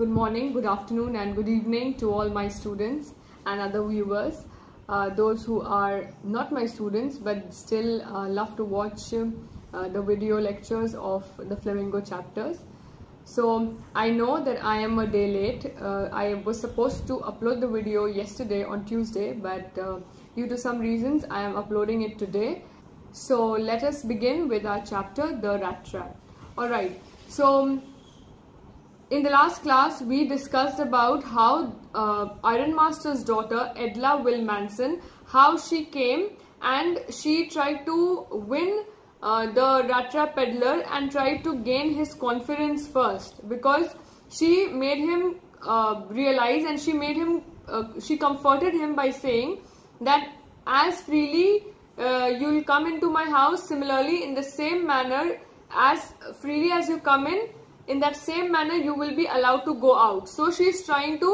good morning, good afternoon, and good evening to all my students and other viewers. Uh, those who are not my students but still uh, love to watch uh, the video lectures of the Flamingo chapters. So I know that I am a day late. Uh, I was supposed to upload the video yesterday on Tuesday, but uh, due to some reasons, I am uploading it today. So let us begin with our chapter, The Rat Trap. Alright, so in the last class, we discussed about how uh, Iron Master's daughter, Edla willmanson how she came and she tried to win uh, the rat trap peddler and tried to gain his confidence first because she made him uh, realize and she made him, uh, she comforted him by saying that as freely uh, you will come into my house, similarly in the same manner as freely as you come in, in that same manner you will be allowed to go out. So she is trying to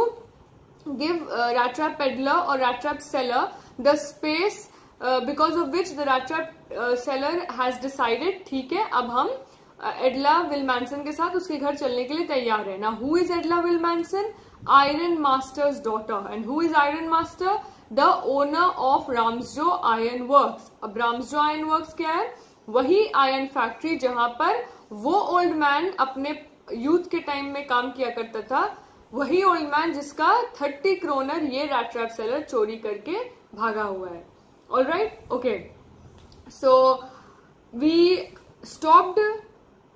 give uh, rat trap peddler or rat trap seller the space uh, because of which the rat trap uh, seller has decided ठीक है अब हम एडला Willmansson के साथ उसके घर चलने के लिए तैयार है ना who is Edla Willmansson iron master's daughter and who is iron master the owner of Ramsjo iron works अब रामसजो आयरन वर्क्स क्या है वही आयरन फैक्ट्री जहाँ पर वो ओल्ड मैन अपने यूथ के टाइम में काम किया करता था, वही ओल्ड मैन जिसका थर्टी क्रोनर ये रैट ट्रैप सेलर चोरी करके भागा हुआ है। All right okay so we stopped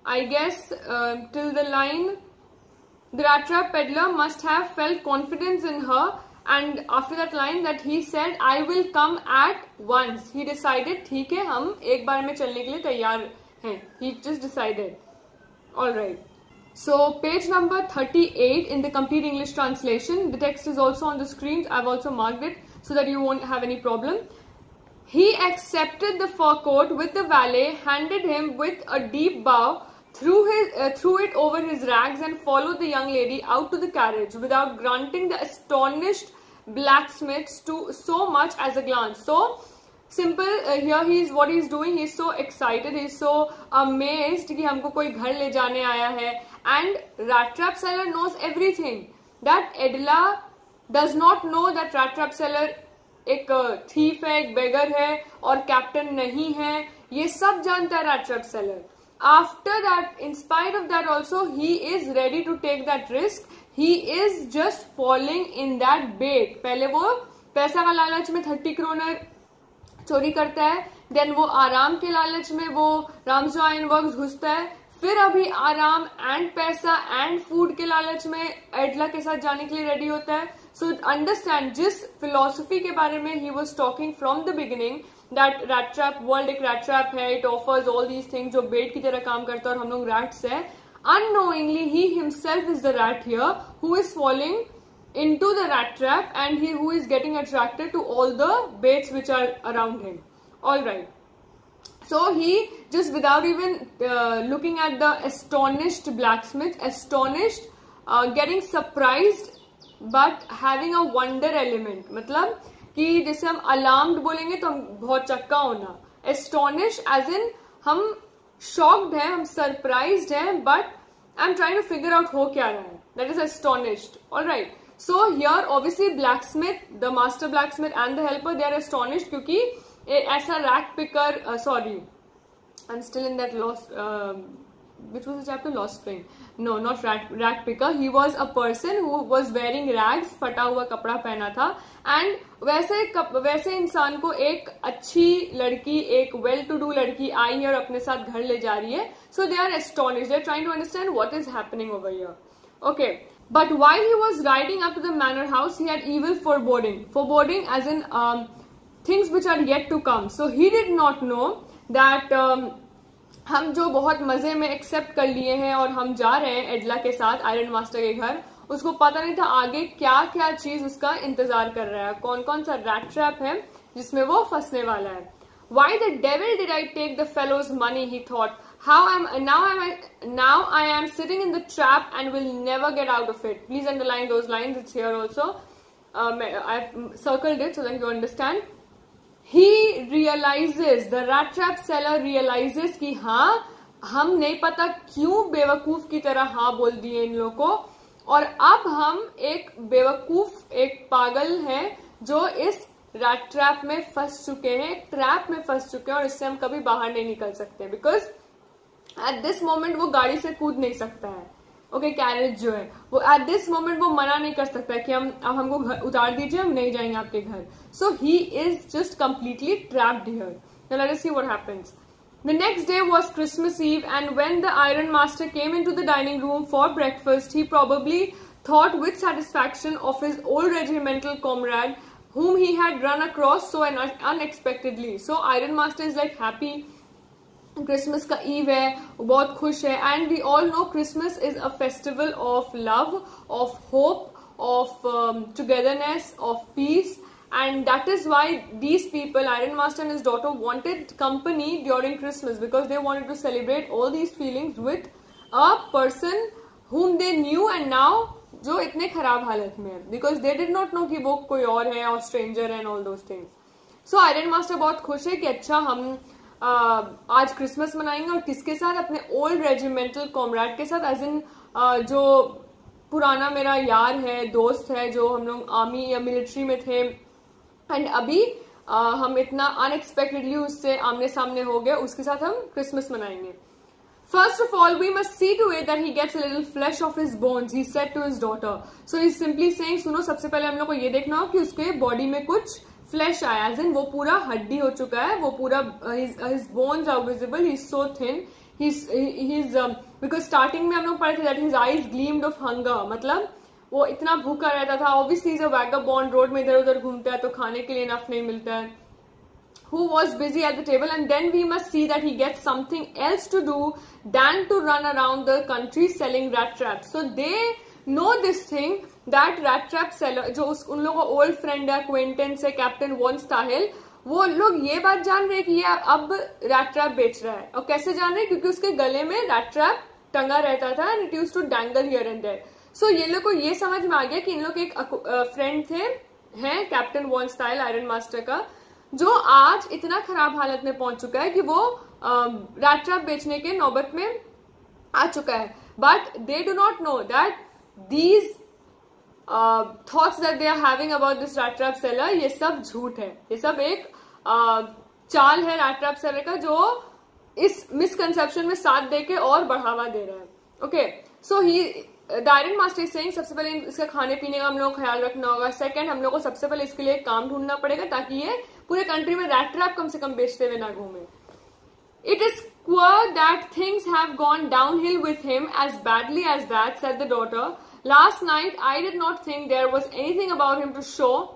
I guess till the line the rat trap peddler must have felt confidence in her and after that line that he said I will come at once he decided ठीक है हम एक बार में चलने के लिए तैयार हैं he just decided all right so page number 38 in the complete English translation, the text is also on the screen. I've also marked it so that you won't have any problem. He accepted the fur coat with the valet, handed him with a deep bow, threw, his, uh, threw it over his rags and followed the young lady out to the carriage without granting the astonished blacksmiths to so much as a glance. So, uh, is what he is doing he is so excited he is so amazed कि हमको कोई घर ले जाने आया है trap seller knows everything that Edla does not know that rat trap seller एक thief है एक बेगर है और कैप्टन नहीं है ये सब जानता है trap seller after that, in spite of that also, he is ready to take that risk. He is just falling in that bait. पहले वो पैसा का लालच में थर्टी क्रोनर चोरी करता है देन वो आराम के लालच में वो रामजो आयन वर्क घुसता है, फिर अभी आराम एंड पैसा एंड फ़ूड के लालच में एडला के साथ जाने के लिए रेडी होता है। सो अंडरस्टैंड जिस फिलोसफी के बारे में he was talking from the beginning that rat trap world एक रैट ट्रैप है it offers all these things जो बेट की तरह काम करता है और हम लोग रैट्स है। Unknowingly he himself is the rat here who is following into the rat trap and he who is getting attracted to all the baits which are around him all right so he just without even looking at the astonished blacksmith astonished getting surprise but having a wonder element मतलब कि जैसे हम alarm बोलेंगे तो हम बहुत चक्का होना। एस्टोनिश एज इन हम शॉक्ड हैं, हम सरप्राइज़ हैं but I am trying to figure out हो क्या रहा है। That is astonished all right so here obviously blacksmith the master blacksmith and the helper they are astonished क्योंकि ऐसा rack picker sorry I am still in that loss which was the chapter lost print no, not rat rag picker. He was a person who was wearing rags phata hua kapda pehna tha and वैसे वैसे इंसान को एक अच्छी लड़की, एक well to do लड़की आई है और अपने साथ घर ले जा रही है। So they are astonish they trying to understand what is happening over here okay but why he was riding up to the manor house he had evil for boarding for boarding age in things which are get to come so he did not know that हम जो बहुत मज़े में accept कर लिए हैं और हम जा रहे हैं एडला के साथ आयरन मास्टर के घर, उसको पता नहीं था आगे क्या क्या चीज़ उसका इंतज़ार कर रहा है। कौन कौन सा रैट ट्रैप है जिसमें वो फंसने वाला है? Why the devil did I take the fellow's money he thought how am now I am now I am sitting in the trap and will never get out of it please underline those line it's here also I circle did so that you understand He realizes, the rat trap seller realizes कि हाँ हम नहीं पता क्यों बेवकूफ़ की तरह हाँ बोल दिए इन लोगों को? और अब हम एक बेवकूफ़, एक पागल हैं जो इस रैट ट्रैप में फंस चुके हैं ट्रैप में फंस चुके हैं और इससे हम कभी बाहर नहीं निकल सकते बिकॉज़ एट दिस मोमेंट वो गाड़ी से कूद नहीं सकता है। ओके कैरेज जो है, वो एट दिस मोमेंट वो मना नहीं कर सकता है कि हम हमको घर उतार दीजिए, हम नहीं जाएँगे आपके घर। So he is just completely trapped here let us see what happens the next day was Christmas Eve and when the iron master came into the dining room for breakfast he probably thought with satisfaction of his old regimental comrade whom he had run across so an unexpectedly so iron master is like happy Christmas का ewe है वो बहुत खुश है and we all know Christmas is a festival of love of hope of togetherness of peace and that is why these people iron master and his daughter wanted company during Christmas because they wanted to celebrate all these feelings with a person whom they knew and now जो इतने खराब हालत में है। Because they did not know कि वो कोई और है और stranger and all those things so iron master बहुत खुश है कि अच्छा हम आज क्रिसमस मनाएँगे और किसके साथ? अपने ओल्ड रेजिमेंटल कॉमरेड के साथ एज इन जो पुराना मेरा यार है दोस्त है जो हम लोग आर्मी या मिलिट्री में थे। एंड अभी हम इतना अनएक्सपेक्टेडली उससे आमने सामने हो गए उसके साथ हम क्रिसमस मनाएँगे। First of all, we must see to it that he gets a little flesh of his bones, he said to his daughter. So he's simply सुनो सबसे पहले हम लोग को ये देखना हो कि उसके बॉडी में कुछ फ्लैश आया एज इन वो पूरा हड्डी हो चुका है, वो पूरा his bones are visible he so thin because starting में हम लोग पढ़े थे that his eyes gleamed of hunger मतलब वो इतना भूखा रहता था obviously is a bond road में इधर उधर घूमता है तो खाने के लिए इनफ नहीं मिलता है who was busy at the table, and then we must see that he gets something else to do than to run around the country selling rat traps. So they know this thing that rat trap seller जो उस, उन लोगों का old friend है क्विंटेंस है captain once Tahil वो लोग ये बात जान रहे हैं कि ये अब रैट ट्रैप बेच रहा है। और कैसे जान रहे हैं? क्योंकि उसके गले में रैट ट्रैप टंगा रहता था and it use to dangle here and there so ये लोग को ये समझ में आ गया कि इन लोग एक फ्रेंड थे, हैं captain von Stahle iron master का, जो आज इतना खराब हालत में पहुँच चुका है कि वो रैट ट्रैप बेचने के नौबत में आ चुका है। But they do not know that these thoughts that they are having about this rattrap seller ये सब झूठ है। ये सब एक uh, चाल है रैट्रैप सेलर का जो इस मिसकंसेप्शन में साथ दे के और बढ़ावा दे रहा है। Okay so he direct master saying सबसे पहले इसका खाने पीने का हम लोग ख्याल रखना होगा। सेकंड हम लोग को सबसे पहले इसके लिए काम ढूंढना पड़ेगा ताकि ये पूरे कंट्री में रैट ट्रैप कम से कम बेचते हुए ना घूमे। It is queer that things have gone downhill with him as badly as that, said the daughter. Last night, I did not think there was anything about him to show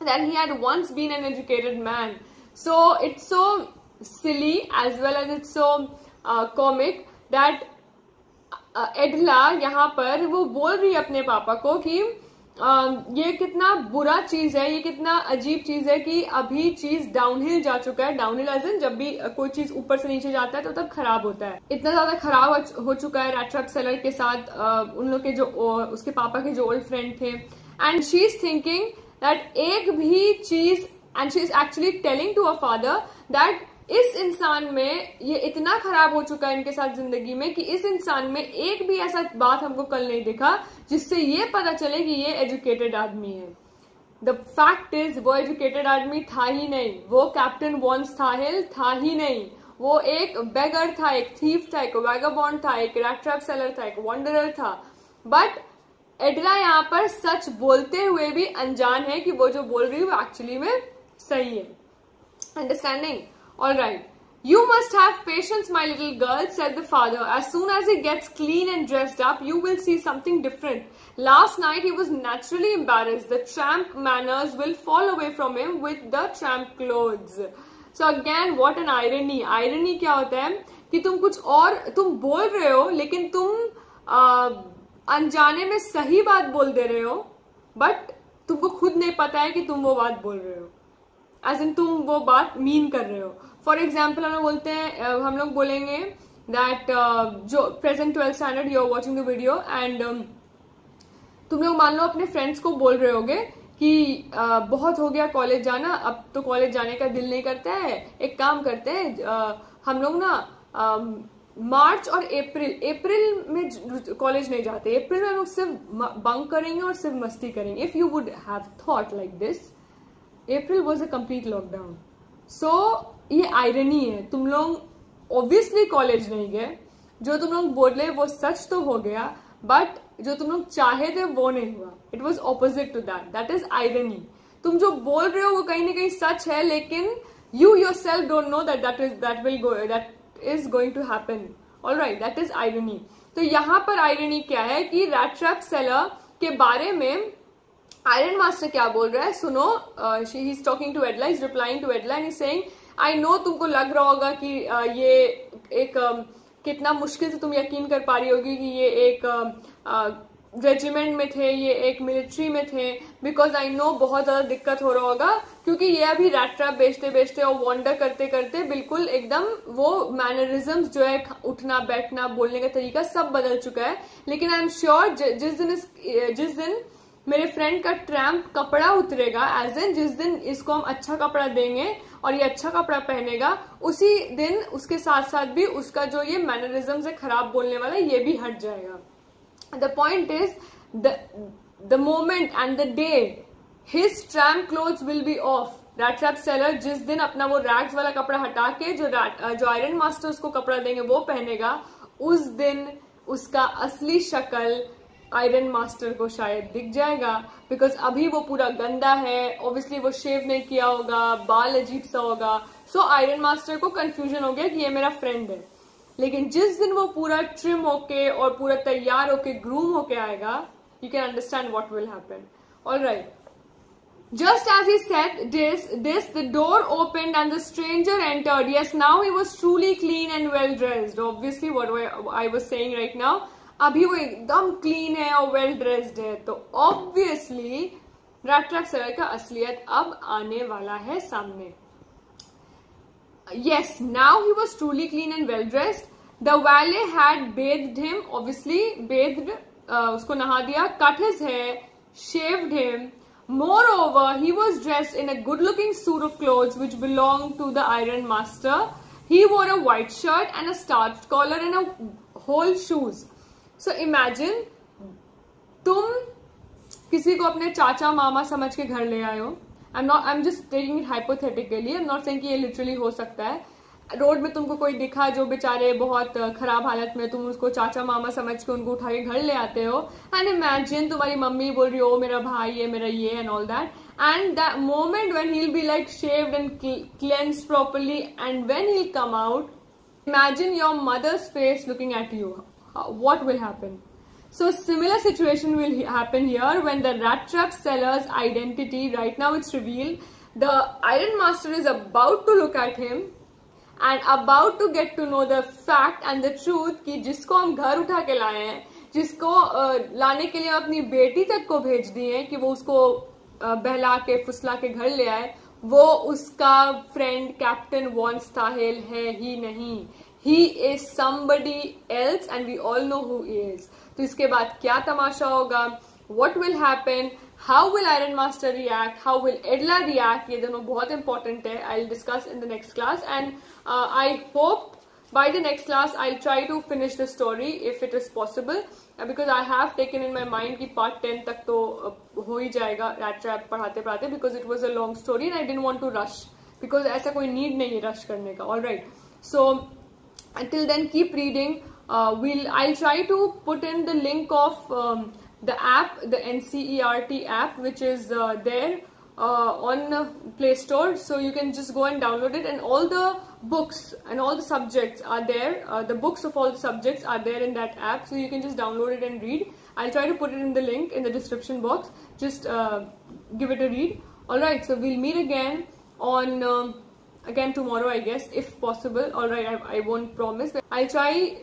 that he had once been an educated man. So it's so silly as well as it's so uh, comic that uh, एडला यहाँ पर वो बोल रही है अपने पापा को कि ये कितना बुरा चीज़ है, ये कितना अजीब चीज़ है कि अभी चीज़ डाउनहिल जा चुका है। डाउनहिल एज इन जब भी कोई चीज़ ऊपर से नीचे जाता है तो तब खराब होता है। इतना ज़्यादा खराब हो चुका है रैट्रप सेलर के साथ उन लोग के जो उसके पापा के जो ओल्ड फ्रेंड थे। And she is thinking that एक भी चीज़ and she is actually telling to a father that इस इंसान में ये इतना खराब हो चुका है इनके साथ ज़िंदगी में कि इस इंसान में एक भी ऐसा बात हमको कल नहीं दिखा, जिससे ये पता चले कि ये एजुकेटेड आदमी है। द फैक्ट इज़ वो एजुकेटेड आदमी था ही नहीं। वो कैप्टन वॉन्स थाहिल था ही नहीं। वो एक बेगर था, एक थीफ था, एक वैगाबॉन्ड था, एक रैट्रैप सेलर था, एक वॉन्डरर था। बट एडला यहाँ पर सच बोलते हुए भी अनजान है कि वो जो बोल रही है वो एक्चुअली में सही है। Understanding All right. You must have patience, my little girl, said the father. As soon as he gets clean and dressed up, you will see something different. Last night, he was naturally embarrassed. The tramp manners will fall away from him with the tramp clothes. So again, what an irony. Irony क्या होता है कि तुम कुछ और तुम बोल रहे हो लेकिन तुम आ, अनजाने में सही बात बोल दे रहे हो बट तुमको खुद नहीं पता है कि तुम वो बात बोल रहे हो एज इन तुम वो बात मीन कर रहे हो। फॉर एग्ज़ाम्पल हम बोलते हैं हम लोग बोलेंगे दैट जो present twelfth standard you are watching the video and तुम लोग मान लो अपने फ्रेंड्स को बोल रहे होगे कि बहुत हो गया कॉलेज जाना, अब तो कॉलेज जाने का दिल नहीं करता है। एक काम करते हैं हम लोग ना मार्च और अप्रैल अप्रैल में कॉलेज नहीं जाते। अप्रैल में हम लोग सिर्फ़ बंक करेंगे और सिर्फ़ मस्ती करेंगे। If you would have thought like this April was a complete lockdown so ये आयरनी है, तुम लोग ऑब्वियसली कॉलेज नहीं गए। जो तुम लोग बोले वो सच तो हो गया बट जो तुम लोग चाहे थे वो नहीं हुआ। It was opposite to that that is irony तुम जो बोल रहे हो वो कहीं ना कहीं सच है, लेकिन you yourself don't know that that is that will go that is going to happen all right that is irony तो यहाँ पर आयरनी क्या है कि रैट्रैप सेलर के बारे में आयरन मास्टर क्या बोल रहा है? सुनो she is talking to Edla is replying to Edla and is saying I know तुमको लग रहा होगा कि uh, ये एक uh, कितना मुश्किल से तुम यकीन कर पा रही होगी कि ये एक रेजिमेंट uh, में थे ये एक मिलिट्री में थे बिकॉज़ आई नो बहुत ज़्यादा दिक्कत हो रहा होगा क्योंकि ये अभी रैट ट्रैप बेचते बेचते और वॉन्डर करते करते बिल्कुल एकदम वो मैनरिज्म जो है उठना बैठना बोलने का तरीका सब बदल चुका है। लेकिन आई एम श्योर जिस दिन इस जिस दिन मेरे फ्रेंड का ट्रैम्प कपड़ा उतरेगा एज एन जिस दिन इसको हम अच्छा कपड़ा देंगे और ये अच्छा कपड़ा पहनेगा, उसी दिन उसके साथ साथ भी उसका जो ये मैनरिज्म से खराब बोलने वाला, ये भी हट जाएगा। The point is the moment and the day his tramp cloth will be off rat trap seller जिस दिन अपना वो रैग्स वाला कपड़ा हटा के जो जो आयरन मास्टर उसको कपड़ा देंगे, वो पहनेगा, उस दिन उसका असली शक्ल आयरन मास्टर को शायद दिख जाएगा बिकॉज़ अभी वो पूरा गंदा है ऑब्वियसली वो शेव नहीं किया होगा बाल अजीब सा होगा सो आयरन मास्टर को कंफ्यूजन हो गया कि ये मेरा फ्रेंड है लेकिन जिस दिन वो पूरा ट्रिम होके और पूरा तैयार होके ग्रूम होके आएगा you can understand what will happen all right Just as he said this, this, the door opened and the stranger entered. Yes, now he was truly clean and well dressed. Obviously, what I was saying right now. अभी वो एकदम clean है और well dressed है तो obviously राट्रक सेवा का असलियत अब आने वाला है सामने। Yes now he was truly clean and well dressed the valet had bathed him obviously bathed उसको नहा दिया cut his hair shaved him moreover he was dressed in a good looking suit of cloth which belong to the iron master he wore a white shirt and a starched collar and a whole shoes so imagine तुम किसी को अपने चाचा, मामा समझ के घर ले आए हो। I am not I am just taking it hypothetically I am not saying कि ये लिटरली हो सकता है। रोड में तुमको कोई दिखा जो बेचारे बहुत खराब हालत में तुम उसको चाचा, मामा समझ के उनको उठा के घर ले आते हो। एंड इमेजिन तुम्हारी मम्मी बोल रही हो मेरा भाई है, मेरा ये and all that and that moment when he'll be like shaved and cleansed properly and when he'll come out imagine your mother's face looking at you uh, what will happen. So similar situation will happen here when the rat trap seller's identity, right now it's revealed, the Iron Master is about to look at him and about to get to know the fact and the truth कि जिसको हम घर उठा के लाए हैं जिसको लाने के लिए अपनी बेटी तक को भेज दिए हैं कि वो उसको बहला के फुसला के घर ले आए वो उसका फ्रेंड कैप्टन वॉन स्टाहिल है ही नहीं he is somebody else and we all know who is तो इसके बाद क्या तमाशा होगा what will happen how will iron master react how will Edla react ये दोनों बहुत इंपॉर्टेंट है I discuss in the next class and I hope by the next class i'll try to finish the story if it is possible uh, because i have taken in my mind ki part 10 tak to uh, ho hi jayega rat trap padhate padhate because it was a long story and i didn't want to rush because aisa koi need nahi rush karne ka all right so until then keep reading. Uh, we'll i'll try to put in the link of um, the app the ncert app which is uh, there uh, on play store. So you can just go and download it. And all the books and all the subjects are there. Uh, the books of all the subjects are there in that app. So you can just download it and read. I'll try to put it in the link in the description box. Just uh, give it a read. All right. So we'll meet again on um, again tomorrow I guess if possible alright I, I won't promise I'll try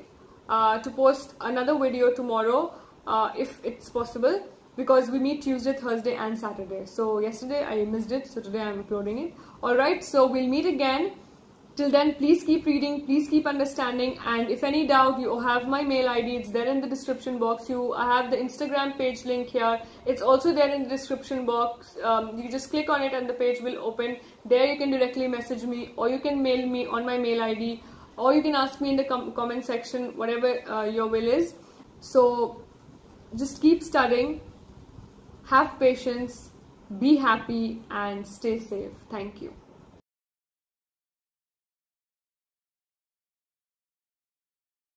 uh, to post another video tomorrow uh, if it's possible because we meet Tuesday, Thursday and Saturday. So yesterday I missed it, so today I'm uploading it. Alright, so we'll meet again Till then, please keep reading, please keep understanding, and if any doubt, you have my mail ID, it's there in the description box. You I have the Instagram page link here, it's also there in the description box. Um, you just click on it and the page will open. There you can directly message me or you can mail me on my mail ID or you can ask me in the com comment section whatever uh, your will is so just keep studying have patience be happy and stay safe thank you